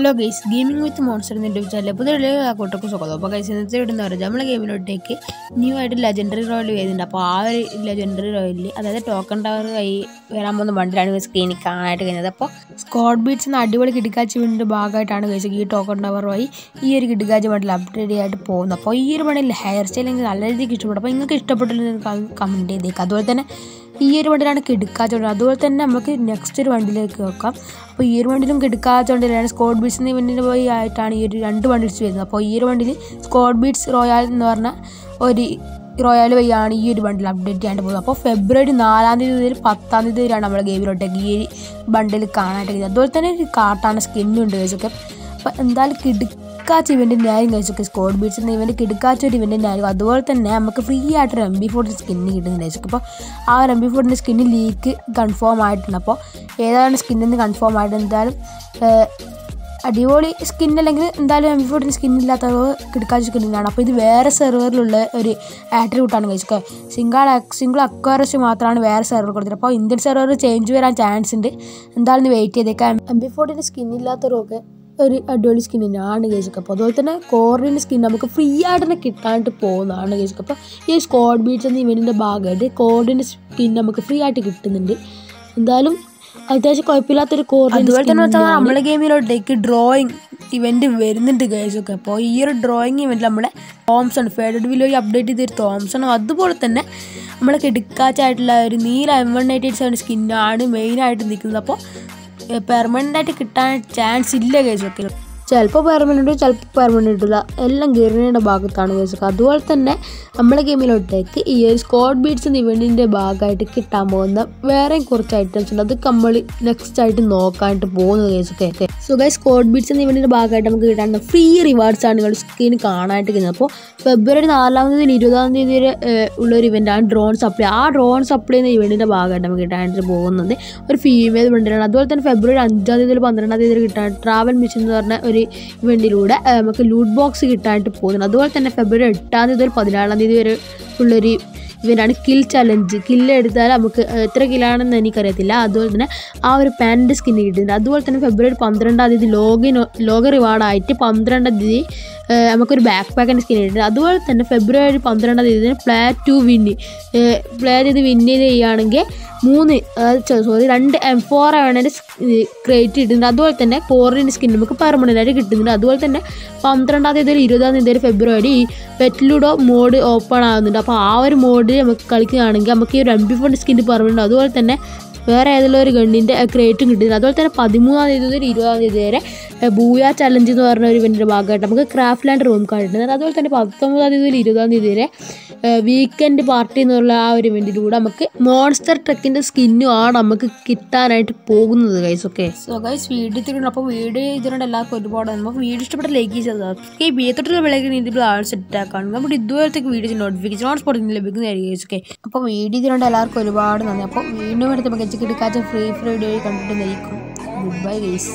Hello guys gaming with monster എന്ന് എന്റെ channel പുതിയ കൂട്ടർക്ക് സ്വാഗതം. അപ്പോൾ ഗൈസ് ഇന്നത്തെ ഇവിടെ എന്ന് പറയുന്നത് നമ്മളെ ഗെയിമിലോട്ടേക്ക് ന്യൂ ആയിട്ട് ലെജൻഡറി റോയൽ വരുന്നുണ്ട്. അപ്പോൾ ആ ഒരു ലെജൻഡറി റോയലിൽ അതായത് ടോക്കൺ ടവർ കൈ വരാൻ പോകുന്ന വണ്ടിലാണ് സ്ക്രീനിൽ കാണാനായിട്ട് കഴിഞ്ഞത്. അപ്പോൾ സ്കോഡ് ബീറ്റ്സ് എന്ന അടിപൊളി വീടിന്റെ ഭാഗമായിട്ടാണ് ഗൈസ് ഈ ടോക്കൺ ടവർ വഴി ഈ ഒരു കിടക്കാച്ച് വണ്ടിയിൽ അപ്ഡേറ്റ് ആയിട്ട് പോകുന്നത്. അപ്പോൾ ഈ ഒരു വണ്ടിയിൽ ഹെയർ സ്റ്റൈൽ എനിക്ക് നല്ല രീതിക്ക് ഇഷ്ടപ്പെട്ടു. അപ്പോൾ നിങ്ങൾക്ക് ഇഷ്ടപ്പെട്ടില്ലെങ്കിൽ കമന്റ് ചെയ്തേക്കാം. അതുപോലെ തന്നെ ഈ ഒരു വണ്ടിയിലാണ് കിടക്കാച്ചുണ്ട് അതുപോലെ തന്നെ നമുക്ക് നെക്സ്റ്റ് ഒരു വണ്ടിയിലേക്ക് നോക്കാം. അപ്പോൾ ഈ ഒരു വണ്ടിയിലും കിടക്കാച്ചുകൊണ്ടിലാണ് സ്കോഡ് ബീറ്റ്സ് എന്ന ഇവന്റിന് പോയി ആയിട്ടാണ് ഈ ഒരു രണ്ട് വണ്ടി വിളിച്ച് വരുന്നത്. അപ്പോൾ ഈ ഒരു വണ്ടിയിൽ സ്കോഡ് ബീറ്റ്സ് റോയൽ എന്ന് പറഞ്ഞ ഒരു റോയൽ വഴിയാണ് ഈ ഒരു ബണ്ടിൽ അപ്ഡേറ്റ് ചെയ്യാണ്ട് പോകുന്നത്. അപ്പോൾ ഫെബ്രുവരി നാലാം തീയതി മുതൽ പത്താം തീയതി വരെയാണ് നമ്മുടെ ഗെയിമിലോട്ടേക്ക് ഈ ബണ്ടിൽ കാണാനായിട്ട് അതുപോലെ തന്നെ ഒരു കാട്ടാണ് സ്കിന്നുണ്ട് വെച്ചൊക്കെ അപ്പോൾ എന്തായാലും കിടുക്കാച്ച ഇവന്റിന്റെ ആയിരിക്കും കഴിച്ചൊക്കെ സ്കോഡ് ബീറ്റ്സ് എന്ന ഇവന്റ് കിടുക്കാച്ച ഒരു ഇവന്റിന്റെ ആയിരിക്കും അതുപോലെ തന്നെ നമുക്ക് ഫ്രീ ആയിട്ടൊരു എം ബി ഫോർട്ടിന്റെ സ്കിന്ന് കിട്ടുന്നുണ്ട് കഴിച്ചൊക്കെ അപ്പോൾ ആ ഒരു എം ബി ഫോർട്ടിന്റെ സ്കിന്ന് ലീക്ക് കൺഫേം ആയിട്ടുണ്ട്. അപ്പോൾ ഏതാണ് സ്കിന്നെന്ന് കൺഫേം ആയിട്ട് എന്തായാലും അടിപൊളി സ്കിൻ അല്ലെങ്കിൽ എന്തായാലും എം ഫോർട്ടിന് സ്കിൻ ഇല്ലാത്തവർ കിടക്കാച്ച സ്കിന്നിനാണ് അപ്പോൾ ഇത് വേറെ സെർവറിലുള്ള ഒരു ആട്രിബ്യൂട്ടാണ് കഴിച്ചത്. സിംഗിൾ സിംഗിൾ അക്വാറസ് മാത്രമാണ് വേറെ സെർവർ കൊടുത്തത് അപ്പോൾ ഇന്ത്യൻ സെർവർ ചേഞ്ച് വരാൻ ചാൻസ് ഉണ്ട്. എന്തായാലും വെയിറ്റ് ചെയ്തേക്കാം. എം ബി ഫോർട്ടിന് സ്കിൻ ഇല്ലാത്തവരൊക്കെ ഒരു അടിപൊളി സ്കിന്നിനാണ് കേസൊക്കെ അപ്പോൾ അതുപോലെ തന്നെ കോറിന് സ്കിൻ നമുക്ക് ഫ്രീ ആയിട്ട് തന്നെ കിട്ടാണ്ട് പോകുന്നതാണ് കേസൊക്കെ അപ്പോൾ ഈ സ്കോഡ് ബീറ്റ്സ് എന്ന ഇവന്റിന്റെ ഭാഗമായിട്ട് കോറിന്റെ സ്കിൻ നമുക്ക് ഫ്രീ ആയിട്ട് കിട്ടുന്നുണ്ട്. എന്തായാലും അത്യാവശ്യം കുഴപ്പമില്ലാത്തൊരു കോർ അതുപോലെ തന്നെ വെച്ചാൽ നമ്മളെ ഗെയിമിലോട്ടേക്ക് ഡ്രോയിങ് ഇവന്റ് വരുന്നുണ്ട് ഗൈസൊക്കെ അപ്പോൾ ഈ ഒരു ഡ്രോയിങ് ഇവന്റ് നമ്മുടെ തോംസൺ ഫേഡഡ് വിൽ വഴി അപ്ഡേറ്റ് ചെയ്തൊരു തോംസൺ അതുപോലെ തന്നെ നമ്മളെ കിടക്കാച്ചായിട്ടുള്ള ഒരു നീല M one eighty eight seven സ്കിന്നാണ് മെയിനായിട്ട് നിൽക്കുന്നത്. അപ്പോൾ പെർമനന്റ് ആയിട്ട് കിട്ടാൻ ചാൻസ് ഇല്ല ഗൈസൊക്കെ ചിലപ്പോൾ പെർമനന്റ് ചിലപ്പോൾ പെർമനന്റ് ഇട്ടില്ല എല്ലാം ഗിറിനയുടെ ഭാഗത്താണ് കേസൊക്കെ അതുപോലെ തന്നെ നമ്മുടെ ഗെയിമിലോട്ടേക്ക് ഈ ഒരു സ്കോഡ് ബീറ്റ്സ് എന്ന ഇവന്റിന്റെ ഭാഗമായിട്ട് കിട്ടാൻ പോകുന്ന വേറെയും കുറച്ച് ഐറ്റംസ് ഉണ്ട്. അത് നമ്മൾ നെക്സ്റ്റ് ആയിട്ട് നോക്കാനായിട്ട് പോകുന്നത് കേസൊക്കെ സോ ഗൈസ് സ്കോഡ് ബീറ്റ്സ് എന്ന ഇവന്റിന്റെ ഭാഗമായിട്ട് നമുക്ക് കിട്ടാൻ ഫ്രീ റിവാർഡ്സ് ആണ് നിങ്ങൾ സ്ക്രീൻ കാണാനായിട്ട് കിട്ടുന്നത്. അപ്പോൾ ഫെബ്രുവരി നാലാം തീയതി ഇരുപതാം തീയതി വരെ ഉള്ള ഒരു ഇവന്റാണ് ഡ്രോൺ സപ്ലൈ ആ ഡ്രോൺ സപ്ലൈ എന്ന ഇവന്റിന്റെ ഭാഗമായിട്ട് നമുക്ക് കിട്ടാനായിട്ട് പോകുന്നത് ഒരു ഫീമെയിൽ ഇവന്റിലാണ് അതുപോലെ തന്നെ ഫെബ്രുവരി അഞ്ചാം തീയതി പന്ത്രണ്ടാം തീയതി കിട്ടാൻ ട്രാവൽ മിഷൻ എന്ന് പറഞ്ഞ ഒരു ഇവന്റിലൂടെ നമുക്ക് ലൂട്ട് ബോക്സ് കിട്ടാനായിട്ട് പോകുന്നുണ്ട്. അതുപോലെ തന്നെ ഫെബ്രുവരി എട്ടാം തീയതി മുതൽ പതിനാലാം തീയതി വരെ ഉള്ളൊരു ഇവന്റാണ് കിൽ ചലഞ്ച് കില്ല് എടുത്താൽ നമുക്ക് എത്ര കിലാണെന്ന് എനിക്കറിയത്തില്ല. അതുപോലെ തന്നെ ആ ഒരു പാന്റ് സ്കിന്ന് കിട്ടുന്നുണ്ട് അതുപോലെ തന്നെ ഫെബ്രുവരി പന്ത്രണ്ടാം തീയതി ലോഗിൻ ലോഗ റിവാർഡായിട്ട് പന്ത്രണ്ടാം തീയതി നമുക്കൊരു ബാക്ക് പാക്കിന്റെ സ്കിൻ കിട്ടുന്നുണ്ട് അതുപോലെ തന്നെ ഫെബ്രുവരി പന്ത്രണ്ടാം തീയതി പ്ലേ ടു വിന്ന് പ്ലേ ചെയ്ത് വിൻ ചെയ്യുകയാണെങ്കിൽ മൂന്ന് സോറി രണ്ട് എം ഫോർ ആണ് ക്രിയേറ്റ് കിട്ടുന്നുണ്ട് അതുപോലെ തന്നെ കോറിന്റെ സ്കിൻ നമുക്ക് പെർമനന്റ് ആയിട്ട് കിട്ടുന്നുണ്ട്. അതുപോലെ തന്നെ പന്ത്രണ്ടാം തീയതി ഇരുപതാം തീയതി വരെ ഫെബ്രുവരി പെറ്റ്ലുഡോ മോഡ് ഓപ്പൺ ആകുന്നുണ്ട് അപ്പോൾ ആ ഒരു മോഡ് നമുക്ക് കളിക്കുകയാണെങ്കിൽ നമുക്ക് ഈ ഒരു ഫോണിന്റെ സ്കിൻ പെർമനന്റ് അതുപോലെ തന്നെ വേറെ ഏതെങ്കിലും ഒരു ഗണ്ണിന്റെ ക്രേറ്റും കിട്ടുന്നത് അതുപോലെ തന്നെ പതിമൂന്നാം തീയതി മുതൽ ഇരുപതാം തീയതി വരെ ബൂയ ചലഞ്ച് എന്ന് പറഞ്ഞ ഒരു ഇവന്റെ ഭാഗമായിട്ട് നമുക്ക് ക്രാഫ്റ്റ് ലാൻഡ് റൂം കിട്ടുന്നത് അതുപോലെ തന്നെ പത്തൊമ്പതാം തീയതി മുതൽ ഇരുപതാം തീയതി വരെ വീക്കെൻഡ് പാർട്ടി എന്നുള്ള ആ ഒരു ഇവന്റിലൂടെ നമുക്ക് മോൺസ്റ്റർ ട്രക്കിന്റെ സ്കിന്നും ആണ് നമുക്ക് കിട്ടാനായിട്ട് പോകുന്നത് guys okay so guys video ഇത്തിട്ടുണ്ട് അപ്പോൾ വീഡിയോ ഇതിനോട് എല്ലാവർക്കും ഒരുപാട്. നമുക്ക് വീഡിയോ ഇഷ്ടപ്പെട്ട ലൈക്ക് ചെയ്ത് സബ്സ്ക്രൈബ് ചെയ്തിട്ടുള്ള വിളക്ക് രീതിയിൽ ആൾ സെറ്റ് ആക്കാണ്. നമ്മുടെ ഇതുപോലത്തെ വീഡിയോസ് നോട്ടിഫിക്കേഷൻ ഓൺ സ്പോട്ടിൽ ലഭിക്കുന്നതായിരിക്കും ഓക്കെ അപ്പോൾ വീഡിയോ ഇതിനോട് എല്ലാവർക്കും ഒരുപാട് നന്ദി. അപ്പോൾ വീണ്ടും എടുത്ത് മികച്ച കിടക്കാച്ച ഫ്രീ ഫ്രീ വീഡിയോ കണ്ടിട്ട് നയിക്കും ഗുഡ് ബൈ ഗൈസ്.